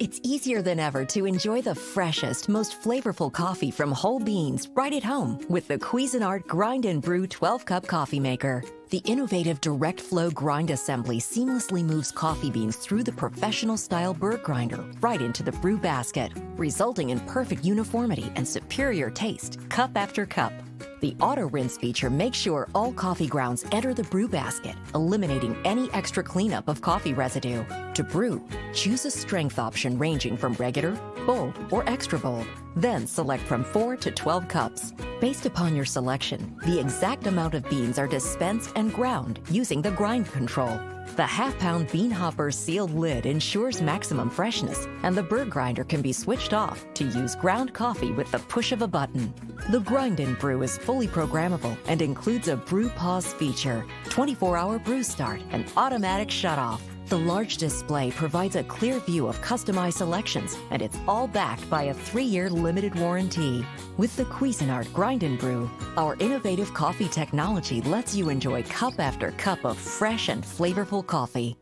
It's easier than ever to enjoy the freshest, most flavorful coffee from whole beans right at home with the Cuisinart Grind and Brew 12 Cup Coffee Maker. The innovative direct flow grind assembly seamlessly moves coffee beans through the professional style burr grinder right into the brew basket, resulting in perfect uniformity and superior taste, cup after cup. The auto rinse feature makes sure all coffee grounds enter the brew basket, eliminating any extra cleanup of coffee residue. To brew, choose a strength option ranging from regular, bold, or extra bold. Then select from 4 to 12 cups. Based upon your selection, the exact amount of beans are dispensed and ground using the grind control. The half pound bean hopper sealed lid ensures maximum freshness, and the burr grinder can be switched off to use ground coffee with the push of a button. The Grind and Brew is fully programmable and includes a brew pause feature, 24 hour brew start, and automatic shut off. The large display provides a clear view of customized selections, and it's all backed by a three-year limited warranty. With the Cuisinart Grind and Brew, our innovative coffee technology lets you enjoy cup after cup of fresh and flavorful coffee.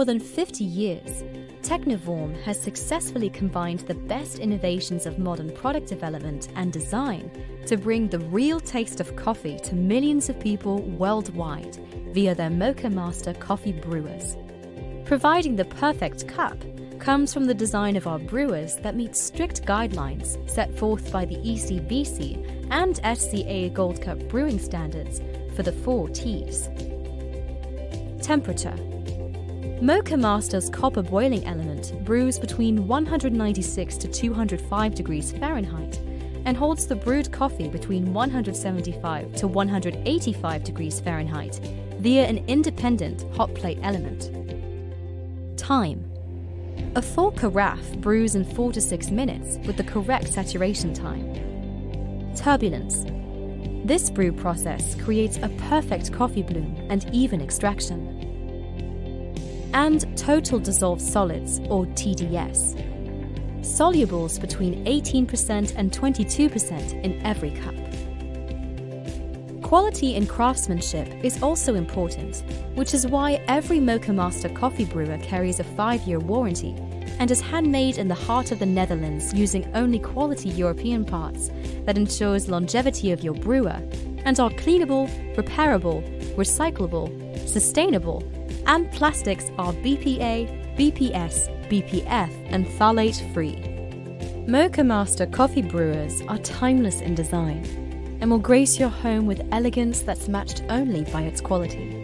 More than 50 years, Technivorm has successfully combined the best innovations of modern product development and design to bring the real taste of coffee to millions of people worldwide via their Moccamaster coffee brewers. Providing the perfect cup comes from the design of our brewers that meet strict guidelines set forth by the ECBC and SCA Gold Cup brewing standards for the four T's. Temperature Moccamaster's copper boiling element brews between 196 to 205 degrees Fahrenheit and holds the brewed coffee between 175 to 185 degrees Fahrenheit via an independent hot plate element. Time A full carafe brews in 4 to 6 minutes with the correct saturation time. Turbulence This brew process creates a perfect coffee bloom and even extraction and total dissolved solids, or TDS. Solubles between 18% and 22% in every cup. Quality in craftsmanship is also important, which is why every Moccamaster coffee brewer carries a five year warranty and is handmade in the heart of the Netherlands using only quality European parts that ensures longevity of your brewer and are cleanable, repairable, recyclable, sustainable, and plastics are BPA, BPS, BPF, and phthalate free. Moccamaster coffee brewers are timeless in design and will grace your home with elegance that's matched only by its quality.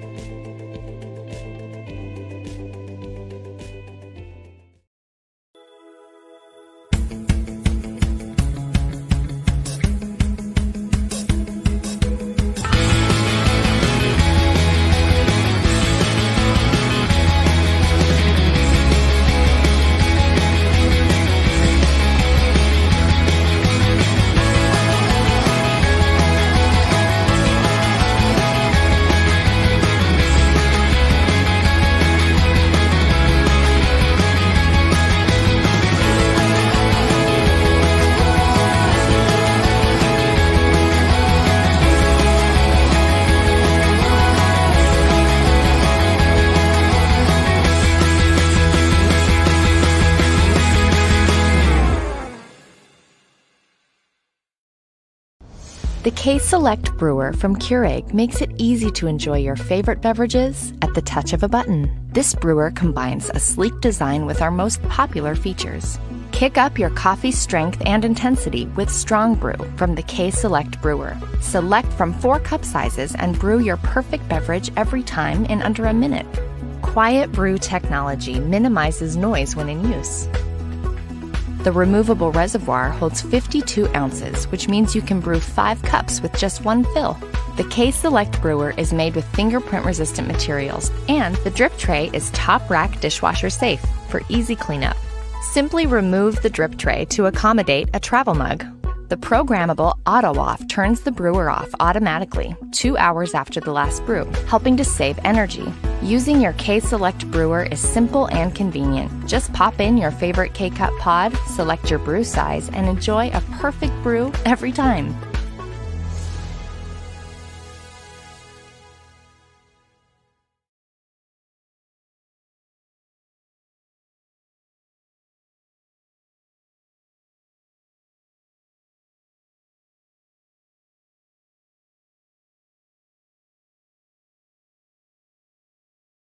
The K Select Brewer from Keurig makes it easy to enjoy your favorite beverages at the touch of a button. This brewer combines a sleek design with our most popular features. Kick up your coffee strength and intensity with Strong Brew from the K Select Brewer. Select from four cup sizes and brew your perfect beverage every time in under a minute. Quiet Brew technology minimizes noise when in use. The removable reservoir holds 52 ounces, which means you can brew 5 cups with just one fill. The K Select brewer is made with fingerprint resistant materials, and the drip tray is top rack dishwasher safe for easy cleanup. Simply remove the drip tray to accommodate a travel mug. The programmable auto off turns the brewer off automatically two hours after the last brew, helping to save energy. Using your K Select brewer is simple and convenient. Just pop in your favorite K Cup pod, select your brew size, and enjoy a perfect brew every time.